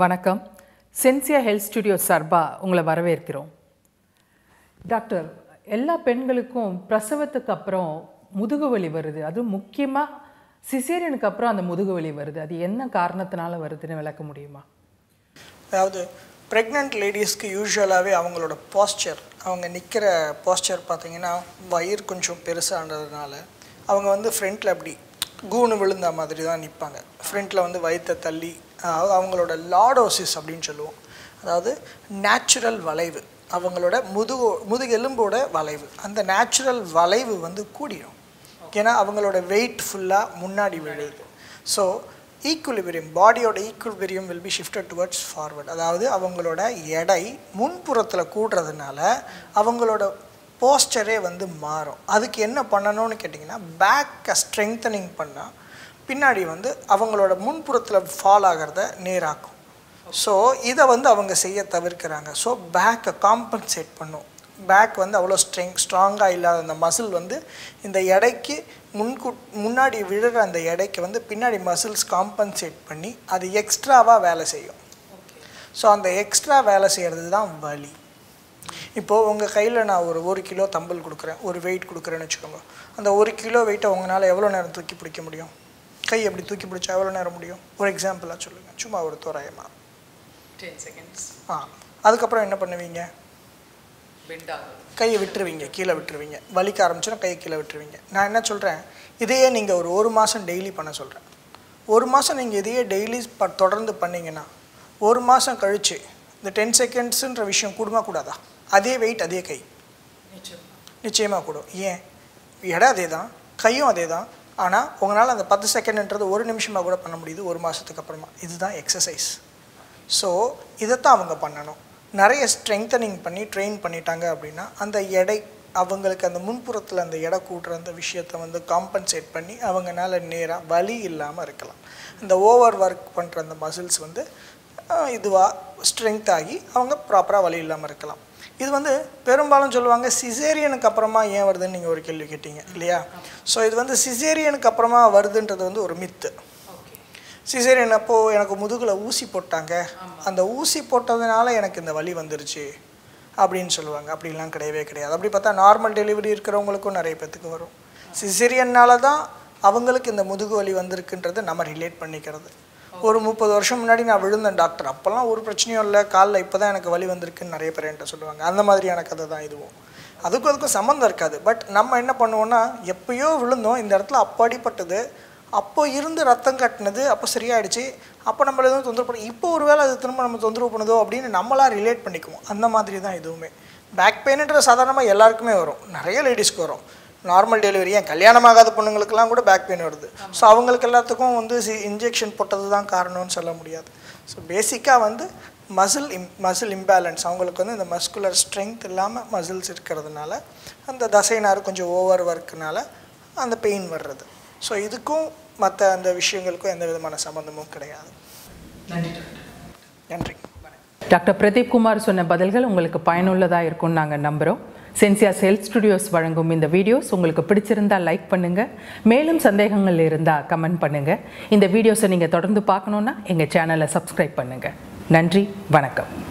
வணக்கம். சென்சியா health studio சார்பா உங்களை வரவேற்கிறோம். டாக்டர் எல்லா பெண்களுக்கும் பிரசவத்துக்கு அப்புறம் முதுகு வலி வருது. அதுவும் முக்கியமாக சிசேரியனுக்கு அப்புறம் அந்த முதுகு வலி வருது. அது என்ன காரணத்தினால வருதுன்னு விளக்க முடியுமா? அதாவது ப்ரெக்னென்ட் லேடிஸ்க்கு யூஸ்வலாகவே அவங்களோட பாஸ்டர் அவங்க நிற்கிற பாஸ்டர் பார்த்தீங்கன்னா வயிறு கொஞ்சம் பெருசானதுனால அவங்க வந்து ஃப்ரண்ட்டில் அப்படி கூணு விழுந்த மாதிரி தான் நிற்பாங்க ஃப்ரண்ட்டில் வந்து வயிற்றை தள்ளி அதாவது அவங்களோட லாடோசிஸ் அப்படின்னு சொல்லுவோம். அதாவது நேச்சுரல் வளைவு அவங்களோட முதுகோ முதுகெலும்போட வளைவு. அந்த நேச்சுரல் வளைவு வந்து கூடிடும் ஏன்னா அவங்களோட வெயிட் ஃபுல்லாக முன்னாடி விழுது. ஸோ ஈக்குலிபிரியம் பாடியோட equilibrium will be shifted towards forward அதாவது அவங்களோட எடை முன்புறத்தில் கூடுறதுனால அவங்களோட போஸ்டரே வந்து மாறும். அதுக்கு என்ன பண்ணணும்னு கேட்டிங்கன்னா பேக்கை ஸ்ட்ரெங்தனிங் பண்ணால் பின்னாடி வந்து அவங்களோட முன்புறத்தில் ஃபால் ஆகிறத நேராக்கும். ஸோ இதை வந்து அவங்க செய்ய தவிர்க்கிறாங்க. ஸோ பேக்கை காம்பன்சேட் பண்ணும். பேக் வந்து அவ்வளோ ஸ்ட்ரெங் ஸ்ட்ராங்காக இல்லாத அந்த மசில் வந்து இந்த எடைக்கு முன்கு முன்னாடி விழுற அந்த எடைக்கு வந்து பின்னாடி மசில்ஸ் காம்பன்சேட் பண்ணி அது எக்ஸ்ட்ராவாக வேலை செய்யும். ஸோ அந்த எக்ஸ்ட்ரா வேலை செய்கிறது தான் வலி. இப்போது உங்கள் கையில் நான் ஒரு ஒரு கிலோ தம்பல் கொடுக்குறேன் ஒரு வெயிட் கொடுக்குறேன்னு வச்சுக்கோங்க. அந்த ஒரு கிலோ வெயிட்டை உங்களால் எவ்வளோ நேரம் தூக்கி பிடிக்க முடியும்? கை எப்படி தூக்கி பிடிச்சா எவ்வளோ நேரம் முடியும்? ஒரு எக்ஸாம்பிளாக சொல்லுங்கள் சும்மா ஒரு தோராயமாக டென் செகண்ட்ஸ் ஆ. அதுக்கப்புறம் என்ன பண்ணுவீங்க? கையை விட்டுருவீங்க கீழே விட்டுருவீங்க. வலிக்க ஆரம்பிச்சுன்னா கையை கீழே விட்டுருவீங்க. நான் என்ன சொல்கிறேன் இதையே நீங்கள் ஒரு ஒரு மாதம் டெய்லி பண்ண சொல்கிறேன் ஒரு மாதம் நீங்கள் இதையே டெய்லி ப தொடர்ந்து பண்ணீங்கன்னா ஒரு மாதம் கழித்து இந்த டென் செகண்ட்ஸுன்ற விஷயம் கூடுமா கூடாதா? அதே வெயிட் அதே கை. நிச்சயமாக கூடும். ஏன்? இடம் அதே தான் கையும் அதே தான் ஆனால் உங்களால் அந்த பத்து செகண்ட்ன்றது ஒரு நிமிஷமாக கூட பண்ண முடியுது ஒரு மாதத்துக்கு அப்புறமா. இதுதான் எக்ஸசைஸ் ஸோ இதைத்தான் அவங்க பண்ணணும். நிறைய ஸ்ட்ரெங்தனிங் பண்ணி ட்ரெயின் பண்ணிட்டாங்க அப்படின்னா அந்த எடை அவங்களுக்கு அந்த முன்புறத்தில் அந்த எடை கூட்டுற அந்த விஷயத்தை வந்து காம்பன்சேட் பண்ணி அவங்கனால நேராக வலி இல்லாமல் இருக்கலாம். இந்த ஓவர் ஒர்க் பண்ணுற அந்த மசில்ஸ் வந்து இதுவாக ஸ்ட்ரென்த் ஆகி அவங்க ப்ராப்பராக வலி இல்லாமல் இருக்கலாம். இது வந்து பெரும்பாலும் சொல்லுவாங்க சிசேரியனுக்கு அப்புறமா ஏன் வருதுன்னு நீங்கள் ஒரு கேள்வி கேட்டீங்க இல்லையா? ஸோ இது வந்து சிசேரியனுக்கு அப்புறமா வருதுன்றது வந்து ஒரு மித்து சிசேரியன் அப்போது எனக்கு முதுகில் ஊசி போட்டாங்க. அந்த ஊசி போட்டதுனால எனக்கு இந்த வலி வந்துருச்சு அப்படின்னு சொல்லுவாங்க. அப்படிலாம் கிடையவே கிடையாது. அப்படி பார்த்தா நார்மல் டெலிவரி இருக்கிறவங்களுக்கும் நிறைய பேத்துக்கு வரும். சிசேரியன்னால தான் அவங்களுக்கு இந்த முதுகு வலி வந்திருக்குன்றதை நம்ம ரிலேட் பண்ணிக்கிறது. ஒரு முப்பது வருஷம் முன்னாடி நான் விழுந்தேன் டாக்டர் அப்போல்லாம் ஒரு பிரச்சனையும் இல்லை. காலில் இப்போ தான் எனக்கு வலி வந்திருக்குன்னு நிறைய பேர் என்கிட்ட சொல்லுவாங்க. அந்த மாதிரியான கதை தான் இதுவும். அதுக்கும் அதுக்கும் சம்மந்தம் இருக்காது. பட் நம்ம என்ன பண்ணுவோன்னா எப்பயோ விழுந்தோம். இந்த இடத்துல அப்போ அடிப்பட்டது அப்போ இருந்து ரத்தம் கட்டினது. அப்போ சரியாயிடுச்சு. அப்போ நம்மள எதுவும் தொந்தரவு பண்ண இப்போ ஒரு வேளை அது திரும்ப நம்ம தொந்தரவு பண்ணுதோ அப்படின்னு நம்மளாக ரிலேட் பண்ணிக்குவோம். அந்த மாதிரி தான் எதுவுமே பேக் பெயின்ன்ற சாதாரணமாக எல்லாருக்குமே வரும். நிறைய லேடிஸ்க்கு வரும். Normal delivery. ஏன் கல்யாணம் ஆகாத பொண்ணுங்களுக்கெல்லாம் கூட பேக் பெயின் வருது. ஸோ அவங்களுக்கு எல்லாத்துக்கும் வந்து சி இன்ஜெக்ஷன் போட்டது தான் காரணம்னு சொல்ல முடியாது. ஸோ பேசிக்காக வந்து மசில் இம் மசில் இம்பேலன்ஸ் அவங்களுக்கு வந்து இந்த மஸ்குலர் ஸ்ட்ரென்த் இல்லாமல் மசில்ஸ் இருக்கிறதுனால அந்த தசைனார் கொஞ்சம் ஓவர் ஒர்க்குனால அந்த பெயின் வர்றது. ஸோ இதுக்கும் மற்ற அந்த விஷயங்களுக்கும் எந்த விதமான சம்மந்தமும் கிடையாது. நன்றி நன்றி. டாக்டர் பிரதீப் குமார் சொன்ன பதில்கள் உங்களுக்கு பயனுள்ளதாக இருக்கும்னு நாங்கள் நம்புகிறோம் சென்சியாஸ் ஹெல்த் ஸ்டுடியோஸ் வழங்கும் இந்த வீடியோஸ் உங்களுக்கு பிடிச்சிருந்தா லைக் பண்ணுங்கள் மேலும் சந்தேகங்கள் இருந்தால் கமெண்ட் பண்ணுங்கள் இந்த வீடியோஸை நீங்கள் தொடர்ந்து பார்க்கணுன்னா எங்கள் சேனலை சப்ஸ்கிரைப் பண்ணுங்கள் நன்றி வணக்கம்.